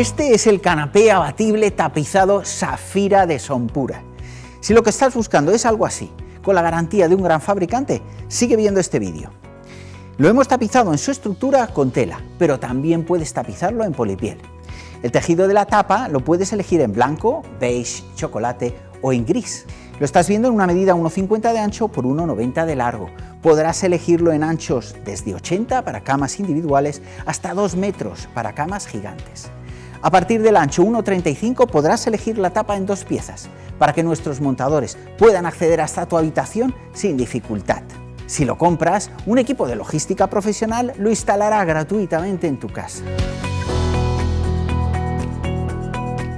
Este es el canapé abatible tapizado Safira de Sonpura. Si lo que estás buscando es algo así, con la garantía de un gran fabricante, sigue viendo este vídeo. Lo hemos tapizado en su estructura con tela, pero también puedes tapizarlo en polipiel. El tejido de la tapa lo puedes elegir en blanco, beige, chocolate o en gris. Lo estás viendo en una medida 1,50 de ancho por 1,90 de largo. Podrás elegirlo en anchos desde 80 para camas individuales hasta 2 metros para camas gigantes. A partir del ancho 1,35 podrás elegir la tapa en dos piezas, para que nuestros montadores puedan acceder hasta tu habitación sin dificultad. Si lo compras, un equipo de logística profesional lo instalará gratuitamente en tu casa.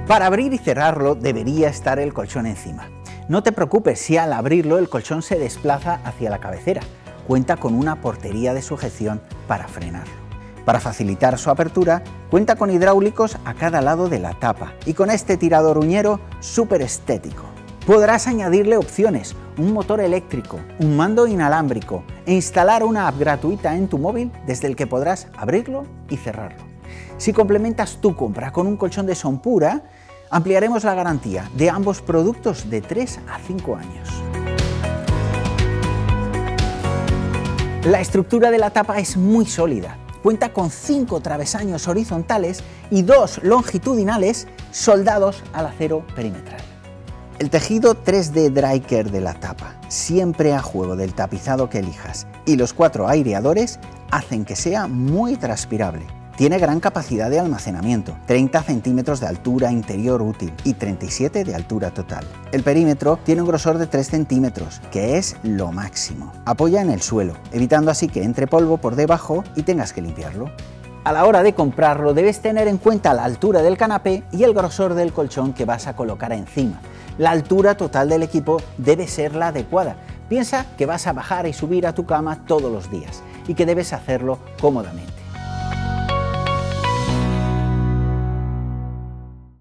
Para abrir y cerrarlo debería estar el colchón encima. No te preocupes si al abrirlo el colchón se desplaza hacia la cabecera. Cuenta con una portería de sujeción para frenarlo. Para facilitar su apertura, cuenta con hidráulicos a cada lado de la tapa y con este tirador uñero súper estético. Podrás añadirle opciones, un motor eléctrico, un mando inalámbrico e instalar una app gratuita en tu móvil desde el que podrás abrirlo y cerrarlo. Si complementas tu compra con un colchón de Sonpura, ampliaremos la garantía de ambos productos de 3 a 5 años. La estructura de la tapa es muy sólida cuenta con cinco travesaños horizontales y dos longitudinales soldados al acero perimetral. El tejido 3D Dryker de la tapa, siempre a juego del tapizado que elijas, y los cuatro aireadores hacen que sea muy transpirable tiene gran capacidad de almacenamiento, 30 centímetros de altura interior útil y 37 de altura total. El perímetro tiene un grosor de 3 centímetros, que es lo máximo. Apoya en el suelo, evitando así que entre polvo por debajo y tengas que limpiarlo. A la hora de comprarlo debes tener en cuenta la altura del canapé y el grosor del colchón que vas a colocar encima. La altura total del equipo debe ser la adecuada. Piensa que vas a bajar y subir a tu cama todos los días y que debes hacerlo cómodamente.